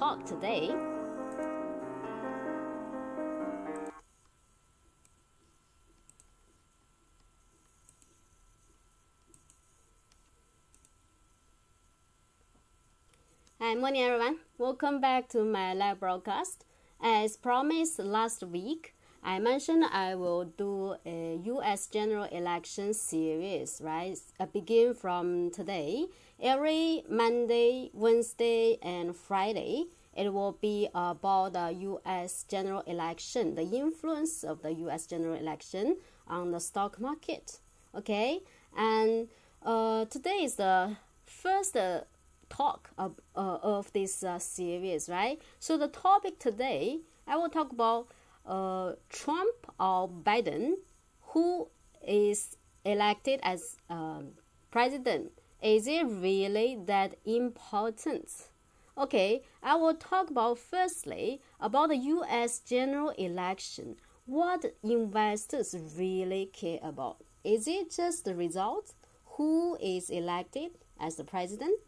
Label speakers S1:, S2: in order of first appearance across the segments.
S1: talk today. Hi, morning everyone. Welcome back to my live broadcast. As promised last week, I mentioned I will do a U.S. general election series, right? I begin from today. Every Monday, Wednesday, and Friday, it will be about the U.S. general election, the influence of the U.S. general election on the stock market. Okay, and uh, today is the first uh, talk of, uh, of this uh, series, right? So the topic today, I will talk about uh, Trump or Biden, who is elected as um, president. Is it really that important? Okay, I will talk about firstly about the U.S. general election. What investors really care about? Is it just the result? Who is elected as the president?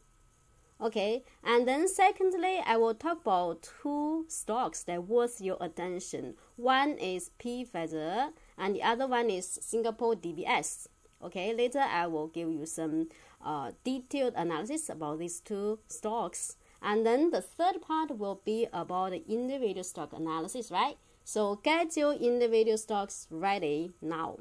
S1: Okay, and then secondly, I will talk about two stocks that worth your attention. One is Pfizer, and the other one is Singapore DBS. Okay, later I will give you some uh, detailed analysis about these two stocks. And then the third part will be about the individual stock analysis, right? So get your individual stocks ready now.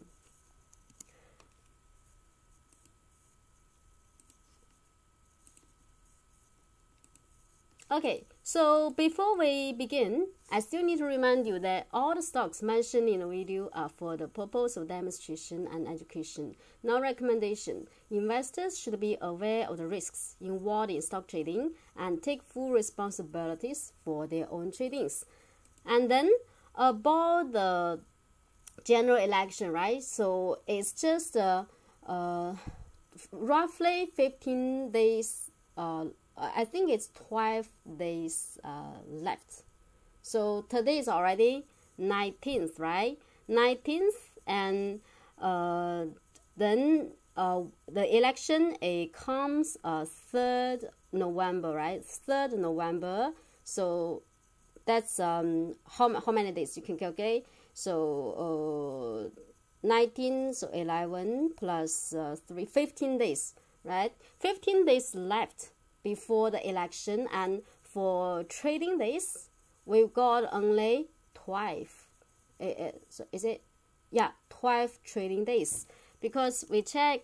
S1: Okay, so before we begin, I still need to remind you that all the stocks mentioned in the video are for the purpose of demonstration and education, not recommendation. Investors should be aware of the risks involved in stock trading and take full responsibilities for their own tradings. And then about the general election, right? So it's just uh, uh, roughly 15 days uh, I think it's 12 days uh, left. So today is already 19th, right? 19th, and uh, then uh, the election it comes uh, 3rd November, right? 3rd November. So that's um, how, how many days you can calculate. So uh, 19, so 11 plus, uh, 3, 15 days, right? 15 days left before the election and for trading days we've got only 12 uh, uh, so is it? Yeah 12 trading days. Because we check.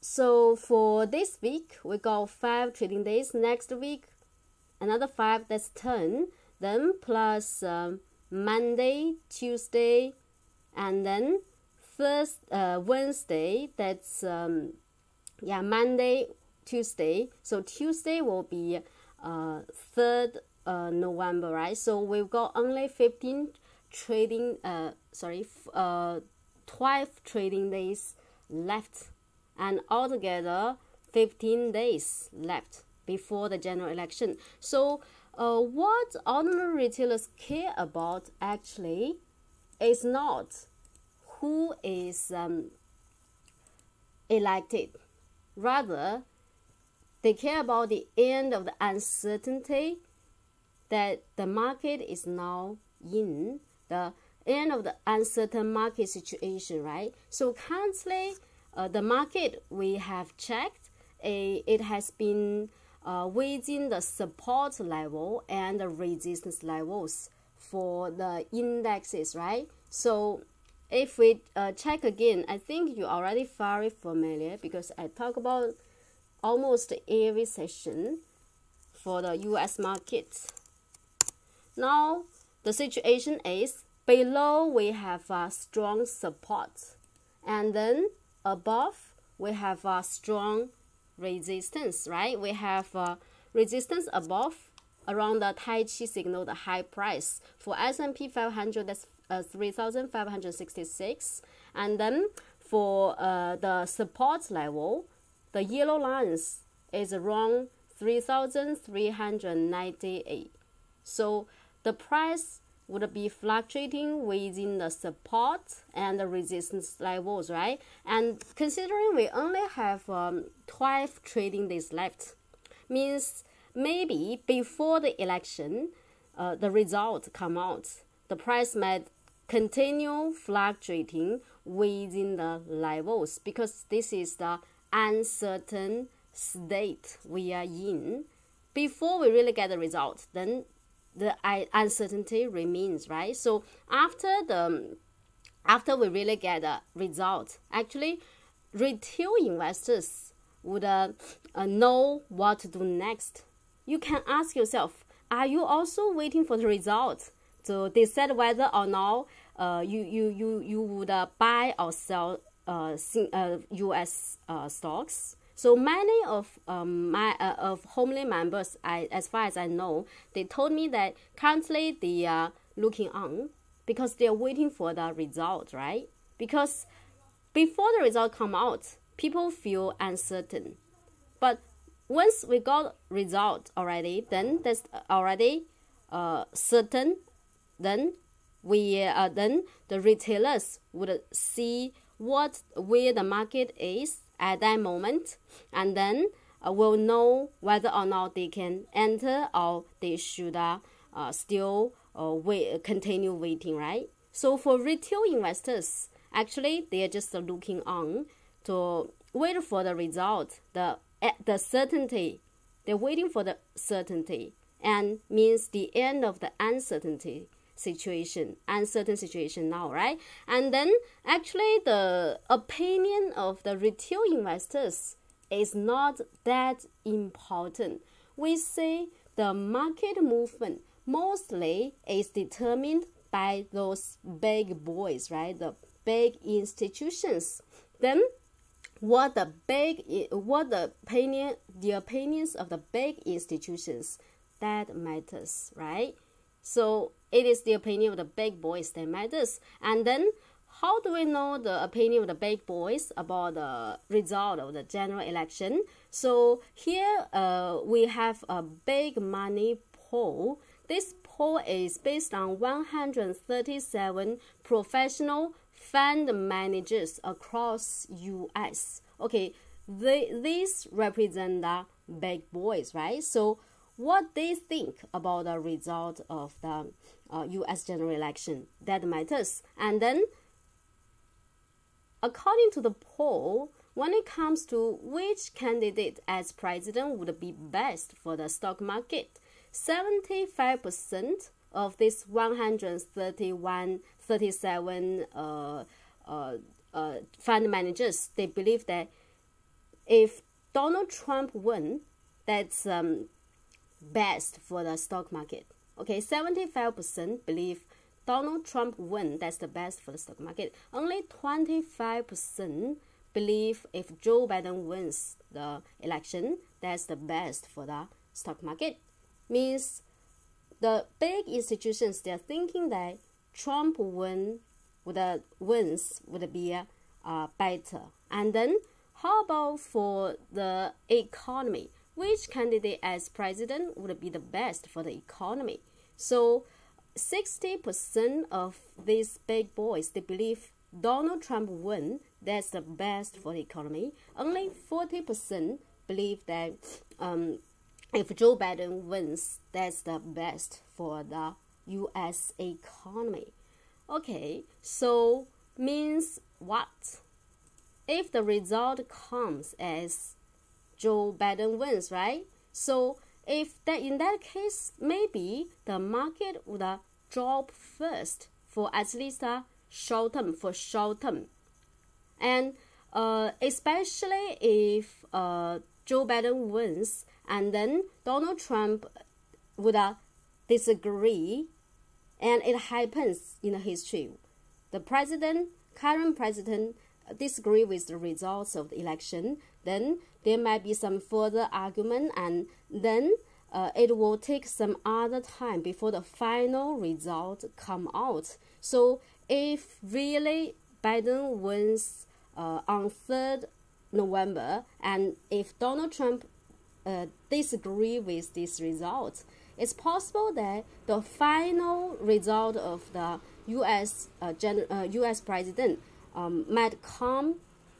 S1: So for this week we got five trading days. Next week another five that's 10 then plus um, monday tuesday and then first uh, wednesday that's um, yeah monday tuesday. So tuesday will be uh third uh november right? So we've got only 15 trading uh sorry uh 12 trading days left. And altogether 15 days left before the general election. So uh, what ordinary retailers care about actually is not who is um, elected Rather, they care about the end of the uncertainty that the market is now in, the end of the uncertain market situation, right? So currently, uh, the market we have checked, a, it has been uh, within the support level and the resistance levels for the indexes, right? So if we uh, check again, I think you're already very familiar because I talk about almost every session for the US market. Now, the situation is below we have a strong support and then above we have a strong resistance, right? We have a resistance above around the Tai Chi signal, the high price. For S&P 500, that's uh, 3566 and then for uh, the support level the yellow lines is around 3398 so the price would be fluctuating within the support and the resistance levels right? And considering we only have um, 12 trading days left Means maybe before the election, uh, the result come out, the price might continue fluctuating within the levels because this is the uncertain state we are in. Before we really get the result, then the uncertainty remains, right? So after the after we really get the result, actually, retail investors would uh, uh, know what to do next. You can ask yourself, are you also waiting for the result to decide whether or not uh, you, you, you, you would uh, buy or sell uh, uh, U.S. Uh, stocks? So many of um, my uh, of Homily members, I, as far as I know, they told me that currently they are looking on because they are waiting for the result, right? Because before the result come out, people feel uncertain. But once we got result already, then that's already uh, certain. Then we uh, then the retailers would see what where the market is at that moment, and then uh, will know whether or not they can enter or they should uh, uh still uh, wait, continue waiting, right? So for retail investors, actually they are just looking on to wait for the result, the the certainty. They're waiting for the certainty and means the end of the uncertainty situation, uncertain situation now, right? And then actually the opinion of the retail investors is not that important. We say the market movement mostly is determined by those big boys, right? The big institutions. Then what the big what the opinion the opinions of the big institutions that matters, right? So it is the opinion of the big boys that matters. And then how do we know the opinion of the big boys about the result of the general election? So here uh, we have a big money poll this poll is based on 137 professional fund managers across US. Okay, they, these represent the big boys, right? So what they think about the result of the uh, US general election that matters. And then according to the poll, when it comes to which candidate as president would be best for the stock market, 75% of these 131, 37 uh, uh, uh, fund managers, they believe that if Donald Trump win, that's um, best for the stock market. Okay, 75% believe Donald Trump win, that's the best for the stock market. Only 25% believe if Joe Biden wins the election, that's the best for the stock market means the big institutions they're thinking that Trump win would wins would be uh, better. And then how about for the economy? Which candidate as president would be the best for the economy? So 60% of these big boys they believe Donald Trump win that's the best for the economy. Only 40% believe that um, if Joe Biden wins, that's the best for the US economy. Okay, so means what? If the result comes as Joe Biden wins, right? So if that in that case, maybe the market would drop first for at least a short term for short term, and uh, especially if uh, Joe Biden wins, and then Donald Trump would uh, disagree, and it happens in the history. The president, current president, disagree with the results of the election. Then there might be some further argument, and then uh, it will take some other time before the final result come out. So if really Biden wins uh, on third November, and if Donald Trump uh, disagree with this result, it's possible that the final result of the U.S. Uh, gen- uh, U.S. president um, might come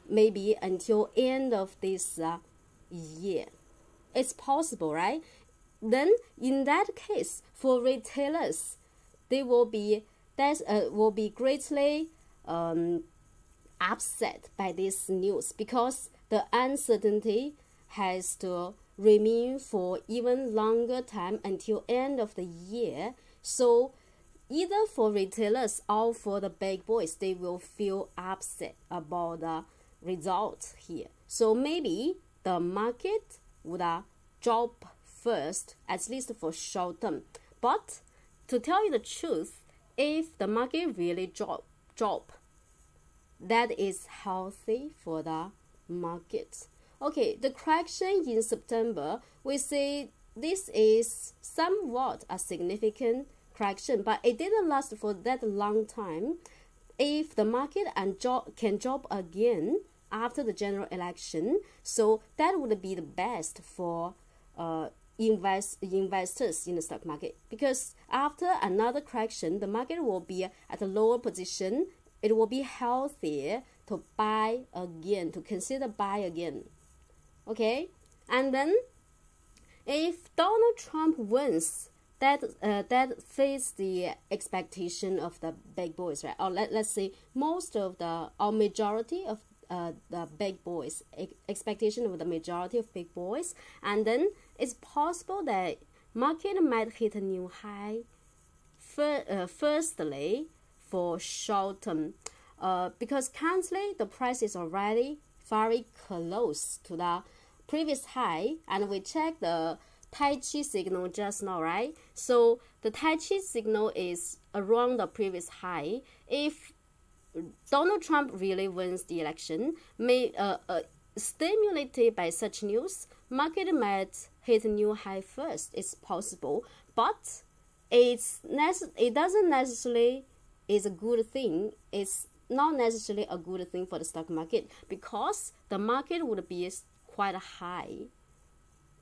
S1: maybe until end of this uh, year. it's possible, right? Then in that case, for retailers, they will be that uh, will be greatly um, upset by this news because the uncertainty has to remain for even longer time until end of the year. So either for retailers or for the big boys, they will feel upset about the results here. So maybe the market would drop first, at least for short term. But to tell you the truth, if the market really drop drop, that is healthy for the market. Okay, the correction in September, we say this is somewhat a significant correction, but it didn't last for that long time. If the market and drop, can drop again after the general election, so that would be the best for uh, invest investors in the stock market because after another correction, the market will be at a lower position. It will be healthier to buy again, to consider buy again. Okay, and then if Donald Trump wins, that uh, that fits the expectation of the big boys, right? Or let, let's say most of the or majority of uh, the big boys expectation of the majority of big boys and then it's possible that market might hit a new high for, uh, firstly for short term uh, because currently the price is already very close to the previous high and we check the Tai Chi signal just now, right? So the Tai Chi signal is around the previous high. If Donald Trump really wins the election, may uh, uh, stimulated by such news, market might hit new high first. It's possible, but it's nece- it doesn't necessarily is a good thing. It's not necessarily a good thing for the stock market because the market would be quite high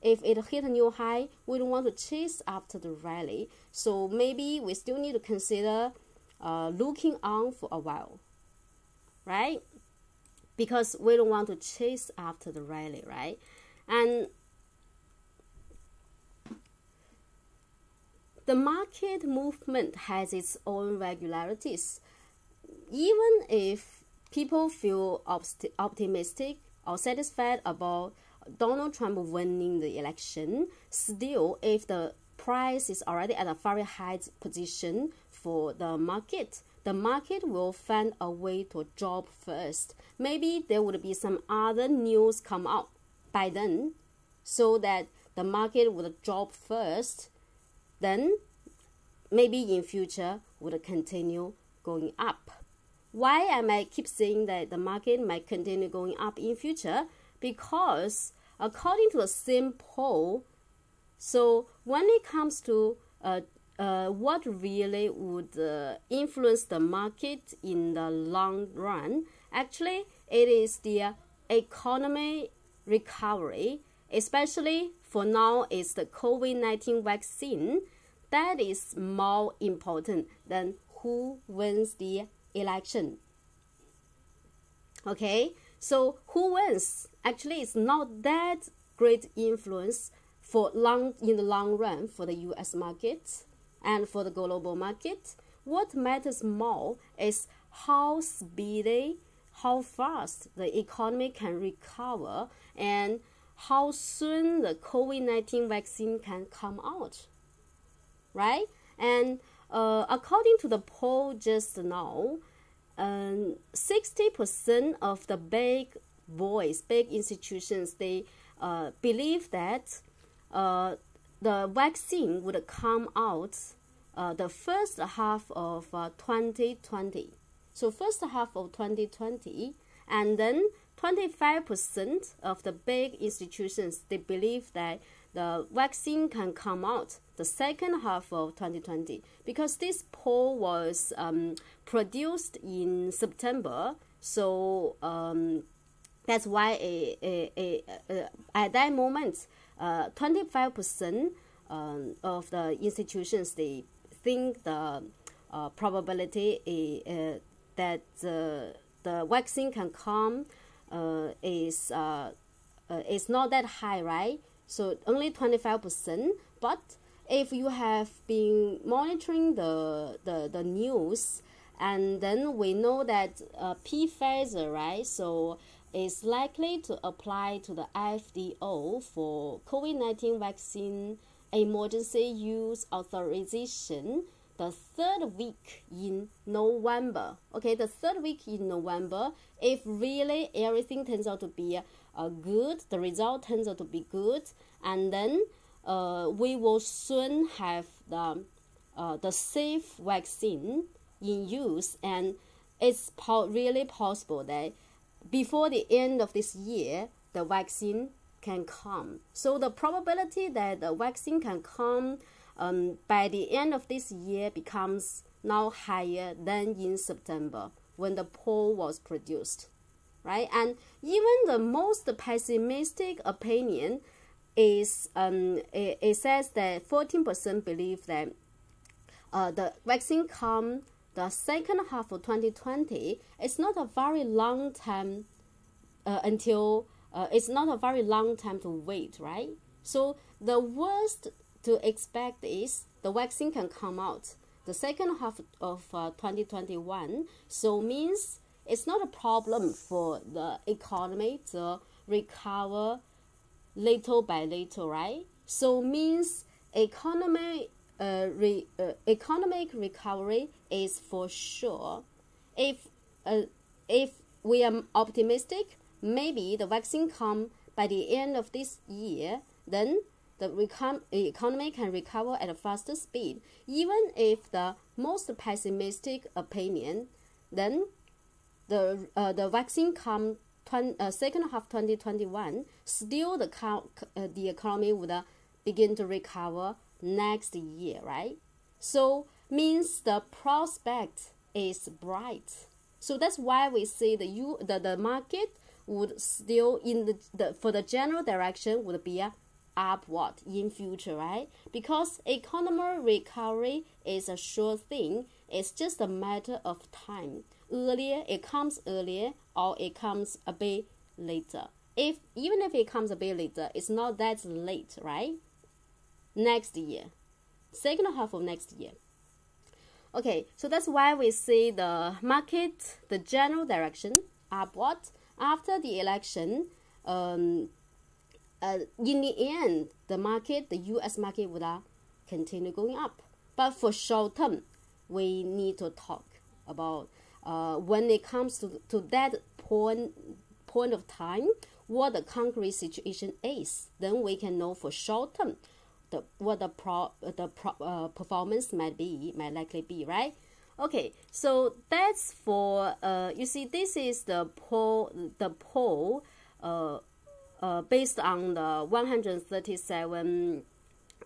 S1: if it hit a new high, we don't want to chase after the rally. So maybe we still need to consider uh, looking on for a while, right? Because we don't want to chase after the rally, right? And the market movement has its own regularities. Even if people feel optimistic or satisfied about Donald Trump winning the election, still, if the price is already at a very high position for the market, the market will find a way to drop first. Maybe there would be some other news come out by then, so that the market would drop first. Then, maybe in future would continue going up. Why am I keep saying that the market might continue going up in future? because according to the same poll, so when it comes to uh, uh, what really would uh, influence the market in the long run, actually it is the economy recovery, especially for now is the COVID-19 vaccine that is more important than who wins the election. Okay, so who wins? Actually, it's not that great influence for long in the long run for the U.S. market and for the global market. What matters more is how speedy, how fast the economy can recover, and how soon the COVID 19 vaccine can come out. Right? And uh, according to the poll just now, um, 60% of the big boys, big institutions, they uh, believe that uh, the vaccine would come out uh, the first half of 2020. Uh, so first half of 2020, and then 25% of the big institutions, they believe that the vaccine can come out the second half of 2020 because this poll was um, produced in September. So um, that's why at that moment, uh, 25% um, of the institutions they think the uh, probability uh, that the vaccine can come uh, is uh, uh, is not that high, right? So only 25%. But if you have been monitoring the, the, the news, and then we know that uh, Pfizer, right? So is likely to apply to the FDA for COVID 19 vaccine emergency use authorization the third week in November. Okay, the third week in November, if really everything turns out to be uh, good, the result turns out to be good, and then uh, we will soon have the uh, the safe vaccine in use, and it's po- really possible that before the end of this year, the vaccine can come. So the probability that the vaccine can come um, by the end of this year becomes now higher than in September when the poll was produced, right? And even the most pessimistic opinion is um, it, it says that 14% believe that uh, the vaccine come the second half of 2020 it's not a very long time uh, until uh, it's not a very long time to wait right? So the worst to expect is the vaccine can come out the second half of uh, 2021 so means it's not a problem for the economy to recover little by little right? So means economy uh, re, uh, economic recovery is for sure. If uh, if we are optimistic, maybe the vaccine come by the end of this year, then the recom- economy can recover at a faster speed. Even if the most pessimistic opinion, then the uh, the vaccine come 20, uh, second half 2021, still the, uh, the economy would begin to recover next year, right? So means the prospect is bright. So that's why we say the you the, the market would still in the, the for the general direction would be a upward in future, right? Because economic recovery is a sure thing. It's just a matter of time. Earlier it comes earlier or it comes a bit later. If even if it comes a bit later, it's not that late, right? Next year, second half of next year. Okay, so that's why we see the market, the general direction upward after the election. Um, uh, in the end, the market, the U.S. market would uh, continue going up. But for short term, we need to talk about uh, when it comes to, to that point point of time, what the concrete situation is. Then we can know for short term the what the pro the pro, uh, performance might be might likely be right? Okay so that's for uh you see this is the poll the poll uh, uh based on the 137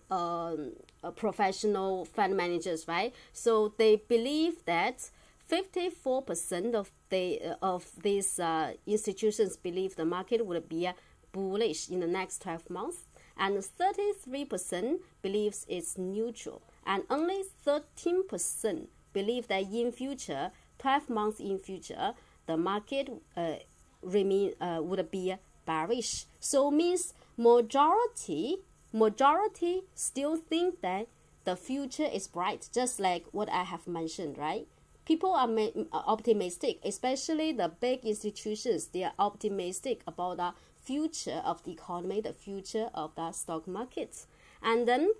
S1: um, uh, professional fund managers right? So they believe that 54% of the of these uh, institutions believe the market would be bullish in the next 12 months and 33% believes it's neutral, and only 13% believe that in future, 12 months in future, the market uh, remain uh, would be bearish. So means majority majority still think that the future is bright, just like what I have mentioned, right? People are optimistic, especially the big institutions. They are optimistic about the future of the economy, the future of the stock market. And then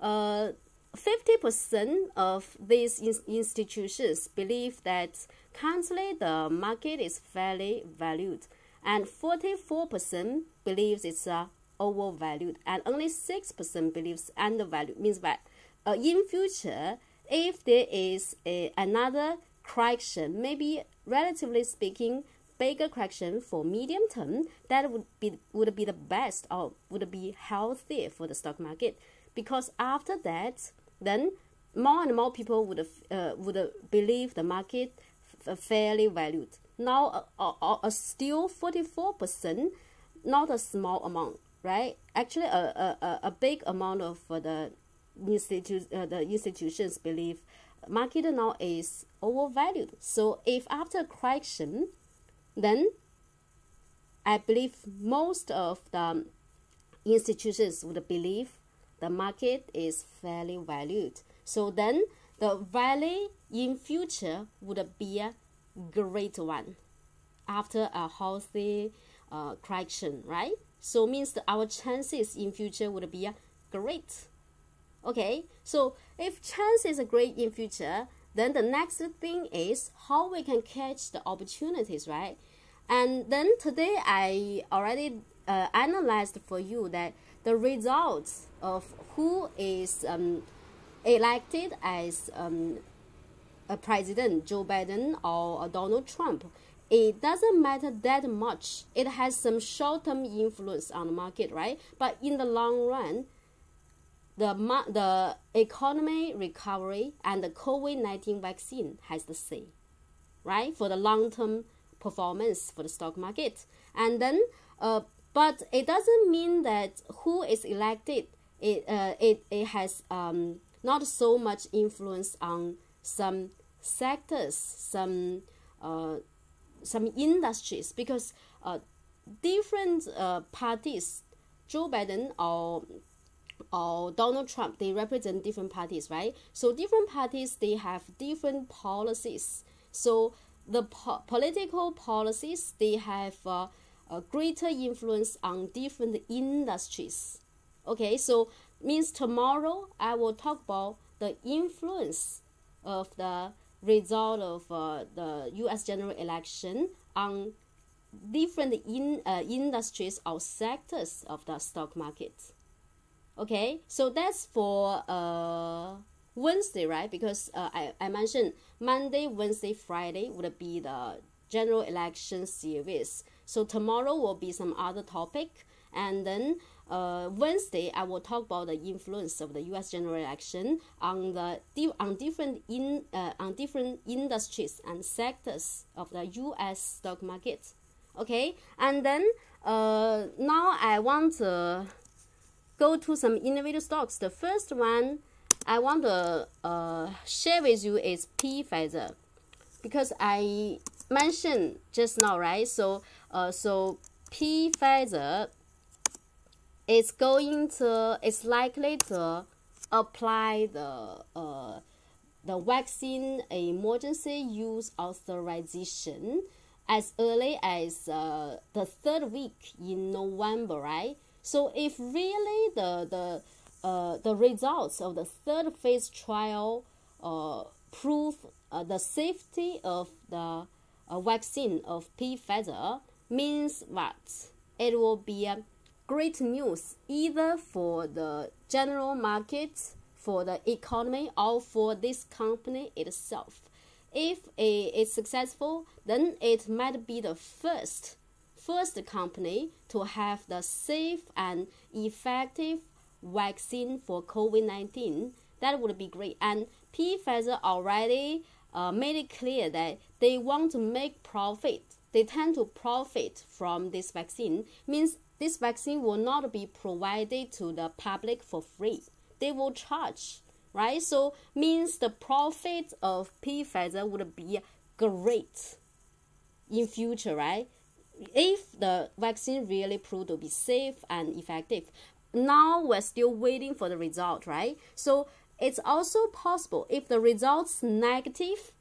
S1: uh, 50% of these institutions believe that currently the market is fairly valued, and 44% believes it's uh, overvalued, and only 6% believes undervalued. Means that uh, in future, if there is a, another correction, maybe relatively speaking, bigger correction for medium term, that would be would be the best or would be healthy for the stock market because after that, then more and more people would uh, would believe the market fairly valued. Now, uh, uh, uh, still forty four percent, not a small amount, right? Actually, a a, a big amount of uh, the institu- uh, the institutions believe market now is overvalued. So if after correction then I believe most of the institutions would believe the market is fairly valued. So then the value in future would be a great one after a healthy uh, correction, right? So means our chances in future would be a great. Okay, so if chance is great in future, then the next thing is how we can catch the opportunities, right? And then today I already uh, analyzed for you that the results of who is um, elected as um, a president, Joe Biden or Donald Trump, it doesn't matter that much. It has some short-term influence on the market, right? But in the long run, the the economy recovery and the COVID-19 vaccine has the same, right? For the long-term performance for the stock market. And then, uh, but it doesn't mean that who is elected, it, uh, it, it has um, not so much influence on some sectors, some, uh, some industries, because uh, different uh, parties, Joe Biden or or Donald Trump, they represent different parties, right? So different parties they have different policies. So the po- political policies they have uh, a greater influence on different industries okay so means tomorrow i will talk about the influence of the result of uh, the us general election on different in uh, industries or sectors of the stock market okay so that's for uh Wednesday, right? Because uh, I, I mentioned Monday, Wednesday, Friday would be the general election series. So tomorrow will be some other topic. And then uh, Wednesday, I will talk about the influence of the U.S. general election on the on different in uh, on different industries and sectors of the U.S. stock market. Okay, and then uh, now I want to go to some individual stocks. The first one I want to uh, share with you is P Pfizer because I mentioned just now, right? So, uh, so Pfizer is going to, is likely to apply the uh, the vaccine emergency use authorization as early as uh, the third week in November, right? So if really the the uh, the results of the third phase trial uh, prove uh, the safety of the uh, vaccine of Pfizer means that it will be a great news either for the general market, for the economy, or for this company itself. If it is successful, then it might be the first first company to have the safe and effective vaccine for COVID 19, that would be great. And Pfizer already uh, made it clear that they want to make profit. They tend to profit from this vaccine, means this vaccine will not be provided to the public for free. They will charge, right? So means the profit of Pfizer would be great in future, right? If the vaccine really proved to be safe and effective, now we're still waiting for the result, right? So it's also possible if the results negative,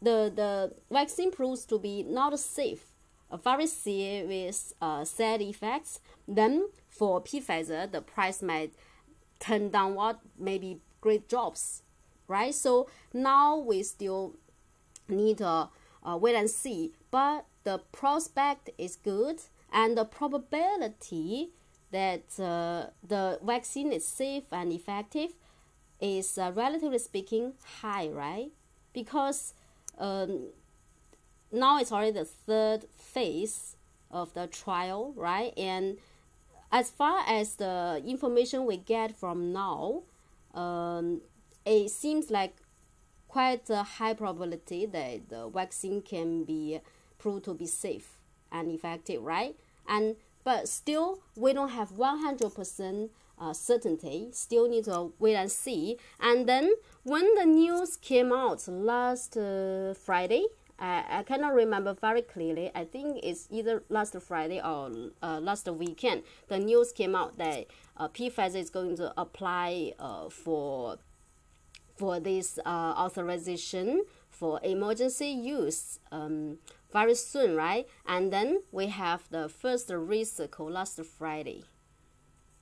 S1: the the vaccine proves to be not safe, a very serious uh, side effects, then for Pfizer the price might turn downward, maybe great drops, right? So now we still need to uh, wait and see, but the prospect is good and the probability that uh, the vaccine is safe and effective is uh, relatively speaking high, right? Because um, now it's already the third phase of the trial, right? And as far as the information we get from now, um, it seems like quite a high probability that the vaccine can be proved to be safe and effective, right? And but still we don't have 100% uh, certainty still need to wait and see and then when the news came out last uh, friday I, I cannot remember very clearly. I think it's either last Friday or uh, last weekend. The news came out that uh, Pfizer is going to apply uh, for for this uh, authorization for emergency use um, very soon, right? And then we have the first recycle last Friday.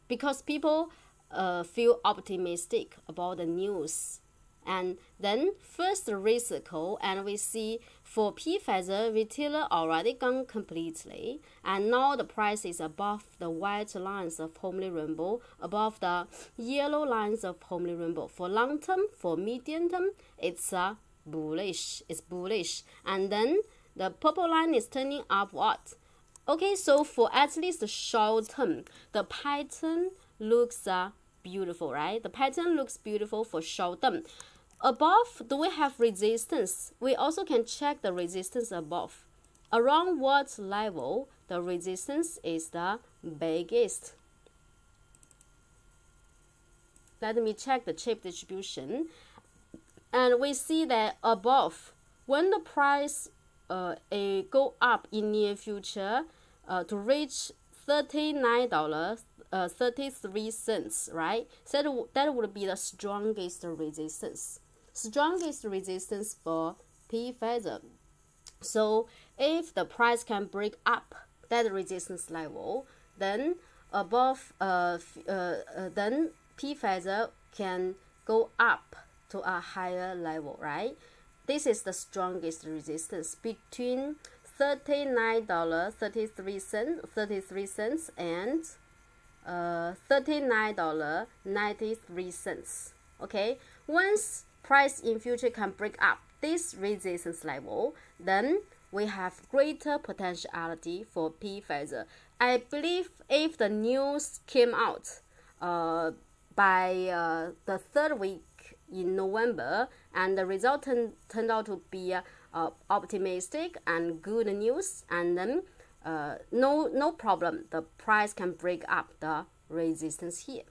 S1: Because people uh, feel optimistic about the news. And then first recycle, and we see for Pfizer, retailer already gone completely, and now the price is above the white lines of Homily Rainbow, above the yellow lines of Homily Rainbow. For long term, for medium term, it's a bullish. It's bullish, and then the purple line is turning upward. Okay, so for at least the short term, the pattern looks uh, beautiful, right? The pattern looks beautiful for short term. Above, do we have resistance? We also can check the resistance above. Around what level the resistance is the biggest? Let me check the chip distribution. And we see that above, when the price uh, a go up in near future uh, to reach $39 uh, 33 cents, right? So that would be the strongest resistance. Strongest resistance for Pfizer. So if the price can break up that resistance level, then above uh, uh, uh then Pfizer can go up to a higher level, right? This is the strongest resistance between $39.33 33 cents and uh, $39.93. Okay, once price in future can break up this resistance level, then we have greater potentiality for Pfizer. I believe if the news came out uh, by uh, the third week in November and the result turn, turned out to be uh, optimistic and good news, and then uh, no, no problem. The price can break up the resistance here.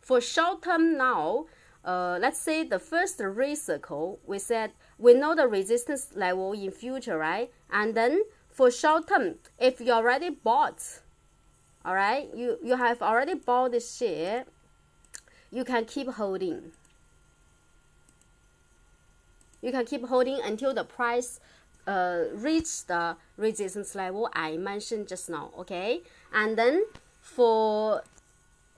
S1: For short term now, uh, let's say the first recycle, we said we know the resistance level in future, right? And then for short term, if you already bought, all right, you, you have already bought the share, you can keep holding. You can keep holding until the price uh, reach the resistance level I mentioned just now, okay? And then for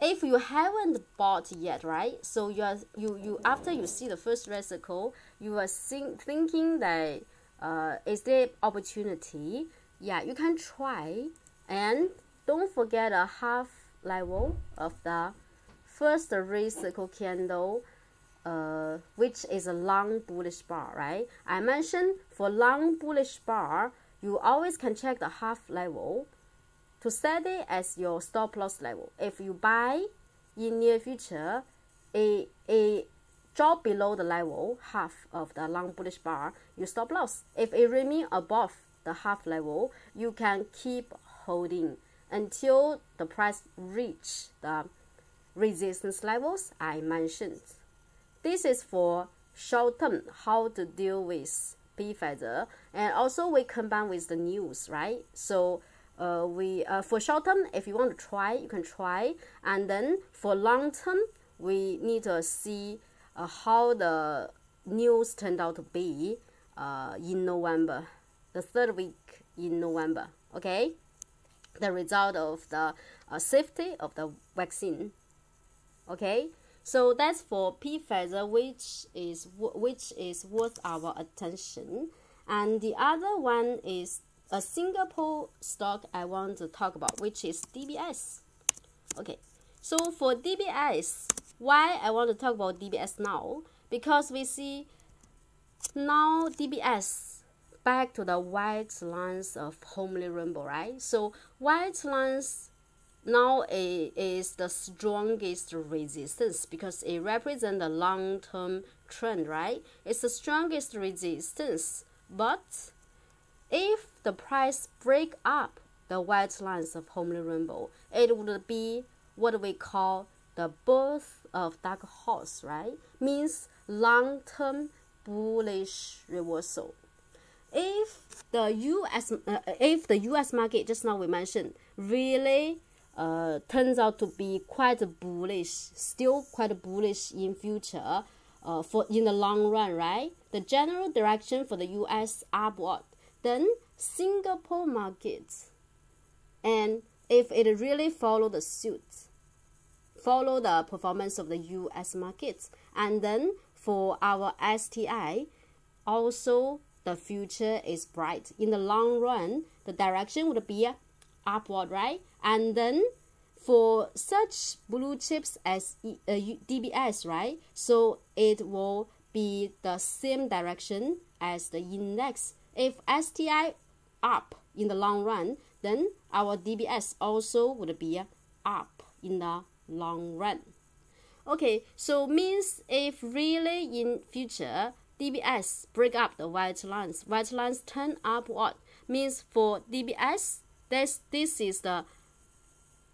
S1: if you haven't bought yet, right? So you are you you after you see the first recicle, you are think, thinking that uh, is there opportunity? Yeah, you can try and don't forget a half level of the first recycle candle uh, which is a long bullish bar, right? I mentioned for long bullish bar, you always can check the half level to set it as your stop loss level. If you buy in near future, a, a drop below the level, half of the long bullish bar, you stop loss. If it remain above the half level, you can keep holding until the price reach the resistance levels I mentioned. This is for short term, how to deal with Pfizer, and also we combine with the news, right? So uh, we uh, for short term, if you want to try, you can try, and then for long term, we need to see uh, how the news turned out to be uh, in November, the third week in November. Okay, the result of the uh, safety of the vaccine. Okay. So that's for Pfizer, which is which is worth our attention. And the other one is a Singapore stock I want to talk about, which is DBS. Okay, so for DBS, why I want to talk about DBS now? Because we see now DBS back to the white lines of homily rainbow, right? So white lines now it is the strongest resistance because it represents the long-term trend, right? It's the strongest resistance. But if the price break up the white lines of Homily Rainbow, it would be what we call the birth of dark horse, right? Means long-term bullish reversal. if the U.S. Uh, if the U.S. market just now we mentioned really uh, turns out to be quite bullish, still quite bullish in future, uh, for in the long run, right? The general direction for the U.S. upward, then Singapore markets, and if it really follow the suit, follow the performance of the U.S. markets, and then for our STI, also the future is bright. In the long run, the direction would be upward, right? And then for such blue chips as uh, DBS, right? So it will be the same direction as the index. If STI up in the long run, then our DBS also would be up in the long run. Okay, so means if really in future DBS break up the white lines, white lines turn upward, means for DBS, this, this is the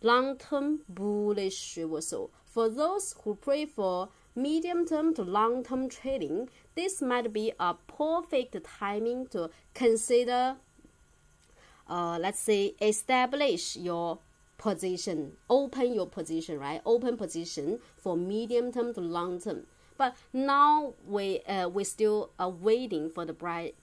S1: long-term bullish reversal. For those who pray for medium-term to long-term trading, this might be a perfect timing to consider, uh, let's say, establish your position, open your position, right? Open position for medium term to long term. But now we uh, we still are waiting for the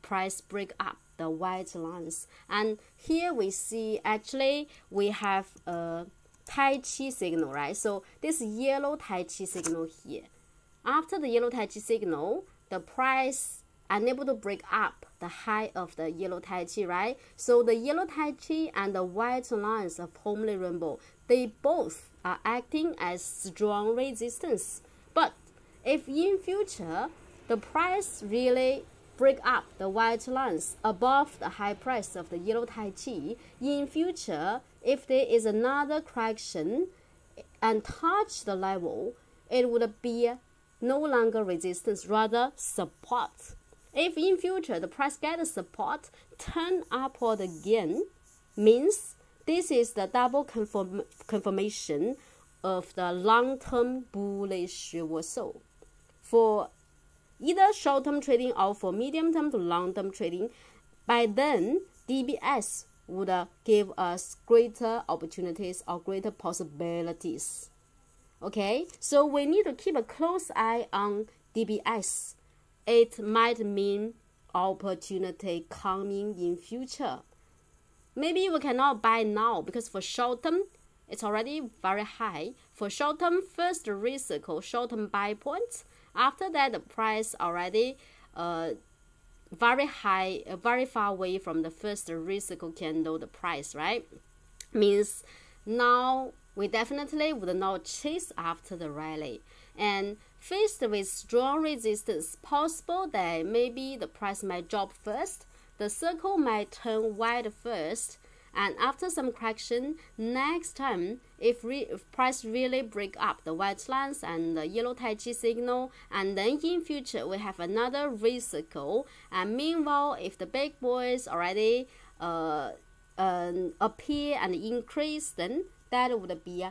S1: price break up the white lines. And here we see actually we have a Tai Chi signal, right? So this yellow Tai Chi signal here. After the yellow Tai Chi signal, the price unable to break up the high of the yellow Tai Chi, right? So the yellow Tai Chi and the white lines of homily rainbow, they both are acting as strong resistance. But if in future the price really break up the white lines above the high price of the yellow Tai Chi, in future if there is another correction and touch the level, it would be no longer resistance, rather support. If in future the price gets support, turn upward again, means this is the double confirm confirmation of the long-term bullish reversal. For either short-term trading or for medium-term to long-term trading, by then DBS would uh, give us greater opportunities or greater possibilities. Okay, so we need to keep a close eye on DBS it might mean opportunity coming in future. Maybe we cannot buy now because for short term, it's already very high. For short term, first recycle short term buy points. After that, the price already uh, very high, uh, very far away from the first recycle candle, the price, right? Means now we definitely would not chase after the rally. And Faced with strong resistance, possible that maybe the price might drop first, the circle might turn white first, and after some correction, next time, if, re if price really break up the white lines and the yellow Tai Chi signal, and then in future we have another recycle, and meanwhile, if the big boys already uh, uh, appear and increase, then that would be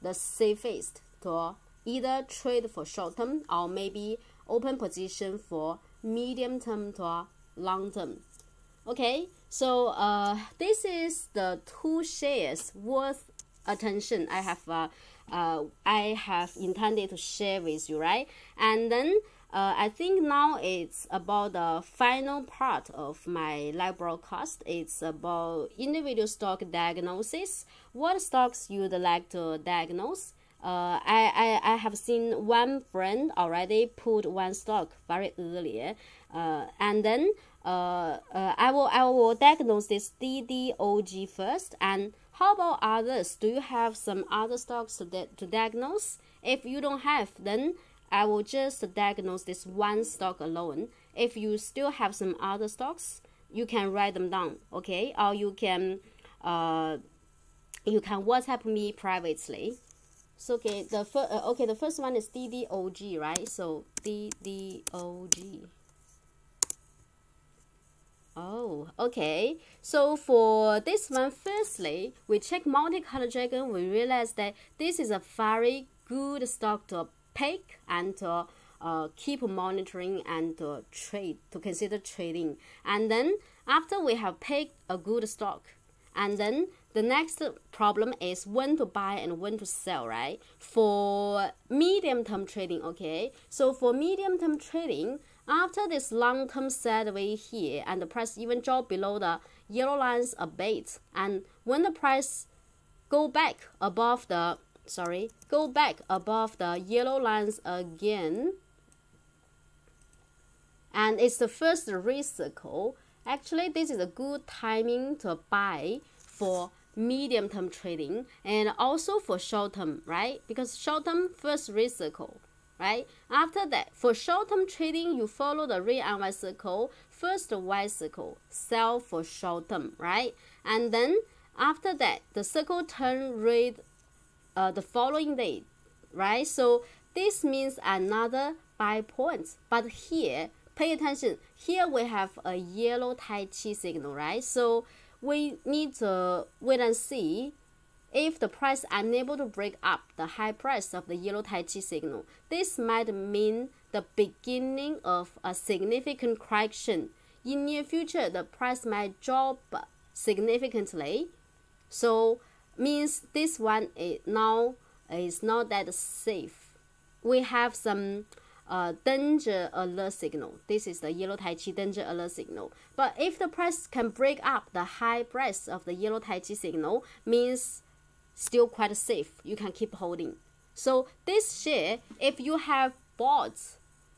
S1: the safest to either trade for short term or maybe open position for medium term to long term. Okay, so uh, this is the two shares worth attention I have uh, uh, I have intended to share with you, right? And then uh, I think now it's about the final part of my live broadcast. It's about individual stock diagnosis. What stocks you'd like to diagnose? uh, I, I, I have seen one friend already put one stock very early, uh, and then uh, uh, I will I will diagnose this DDOG first. And how about others? Do you have some other stocks to, to diagnose? If you don't have, then I will just diagnose this one stock alone. If you still have some other stocks, you can write them down, okay? Or you can uh, you can WhatsApp me privately. So okay, the first uh, okay, the first one is DDOG, right? So DDOG. Oh, okay. So for this one, firstly, we check multi-color dragon. We realize that this is a very good stock to pick and to uh, keep monitoring and uh, trade to consider trading. And then after we have picked a good stock, and then the next problem is when to buy and when to sell, right? For medium term trading, okay. So for medium term trading, after this long term sideways here and the price even drop below the yellow lines a bit, and when the price go back above the sorry, go back above the yellow lines again. And it's the first recycle. Actually, this is a good timing to buy for medium term trading and also for short term, right? Because short term first recycle, right? After that, for short term trading, you follow the red and white circle, first white circle, sell for short term, right? And then after that, the circle turn red uh, the following day, right? So this means another buy point. But here, pay attention. Here we have a yellow Tai Chi signal, right? So we need to wait and see if the price unable to break up the high price of the yellow Tai Chi signal. This might mean the beginning of a significant correction. In near future, the price might drop significantly. So means this one is now is not that safe. We have some uh, danger alert signal. This is the yellow Tai Chi danger alert signal. But if the price can break up the high price of the yellow Tai Chi signal, means still quite safe. You can keep holding. So this share, if you have bought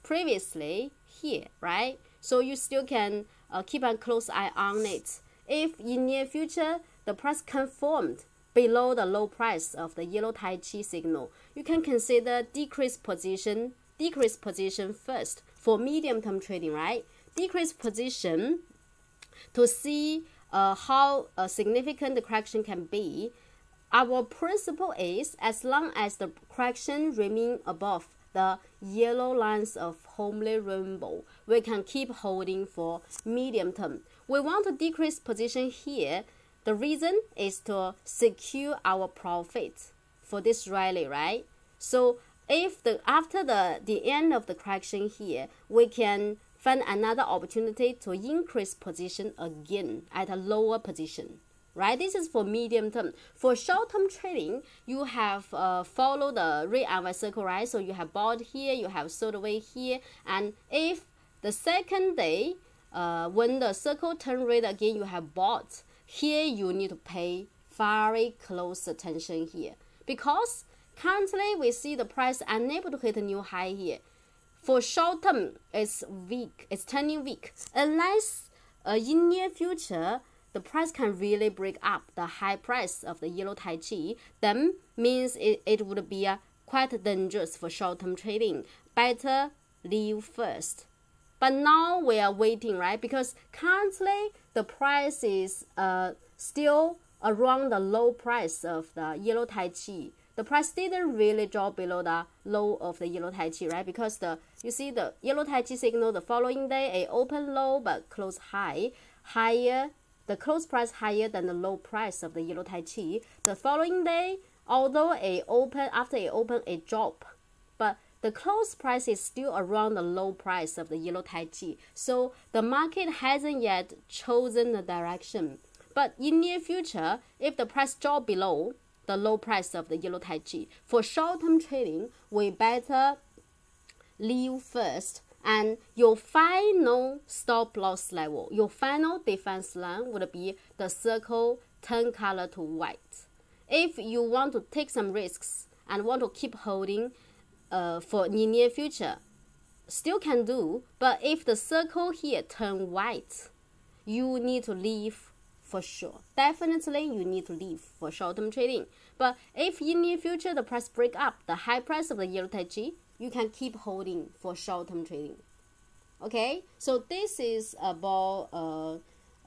S1: previously here, right? So you still can uh, keep a close eye on it. If in near future the price confirmed below the low price of the yellow Tai Chi signal, you can consider decrease position, decrease position first for medium term trading, right? Decrease position to see uh, how a significant the correction can be. Our principle is as long as the correction remain above the yellow lines of homily rainbow, we can keep holding for medium term. We want to decrease position here the reason is to secure our profit for this rally, right? So if the after the, the end of the correction here, we can find another opportunity to increase position again at a lower position right? This is for medium term. For short term trading, you have uh, follow the red white circle, right? So you have bought here, you have sold away here, and if the second day, uh, when the circle turn red again, you have bought. Here you need to pay very close attention here because currently we see the price unable to hit a new high here. For short term, it's weak, it's turning weak. Unless uh, in near future, the price can really break up the high price of the yellow Tai Chi, then means it, it would be uh, quite dangerous for short-term trading. Better leave first. But now we are waiting, right? Because currently the price is uh, still around the low price of the yellow Tai Chi. The price didn't really drop below the low of the yellow Tai Chi, right? Because the you see the yellow Tai Chi signal the following day a open low but close high, higher the close price higher than the low price of the yellow Tai Chi. The following day, although it open after it open it drop, but the close price is still around the low price of the yellow Tai Chi. So the market hasn't yet chosen the direction. But in near future, if the price drop below the low price of the yellow Tai Chi, for short-term trading, we better leave first and your final stop loss level, your final defense line would be the circle turn color to white. If you want to take some risks and want to keep holding, uh, for in near future still can do. But if the circle here turn white you need to leave for sure. Definitely you need to leave for short-term trading. But if in near future the price break up the high price of the yellow tai chi you can keep holding for short-term trading okay so this is about uh,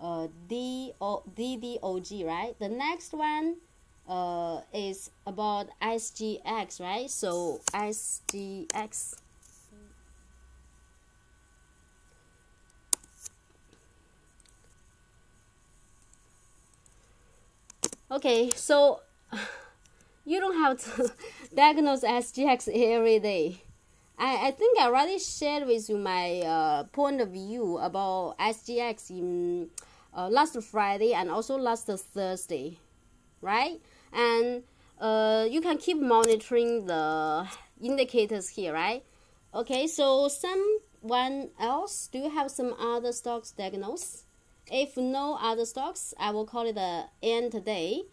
S1: uh, D O D D O G right the next one uh, is about SGX, right? So SGX. Okay, so you don't have to diagnose SGX every day. I, I think I already shared with you my uh, point of view about SGX in uh, last Friday and also last Thursday, right? And uh, you can keep monitoring the indicators here, right? Okay, so someone else, do you have some other stocks diagnosed? If no other stocks, I will call it the end today.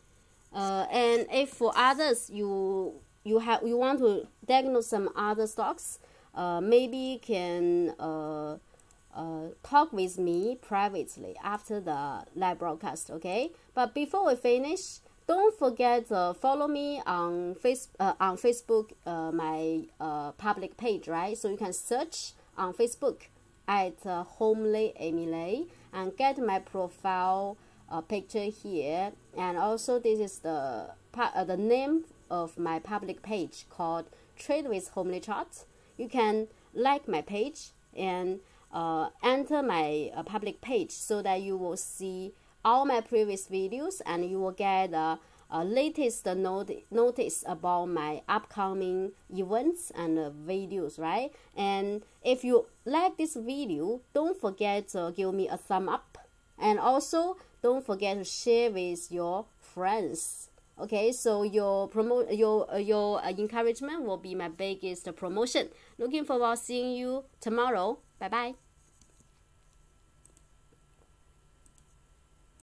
S1: Uh, and if for others you you have you want to diagnose some other stocks, uh, maybe can uh, uh, talk with me privately after the live broadcast. Okay, but before we finish, don't forget to follow me on face uh, on Facebook, uh, my uh, public page, right? So you can search on Facebook at Homily Amy and get my profile uh, picture here. And also, this is the uh, the name of my public page called Trade with Homily Chart. You can like my page and uh, enter my uh, public page so that you will see all my previous videos and you will get uh, uh, latest not notice about my upcoming events and uh, videos right and if you like this video don't forget to give me a thumb up and also don't forget to share with your friends. Okay so your promote your uh, your encouragement will be my biggest promotion. Looking forward to seeing you tomorrow. Bye bye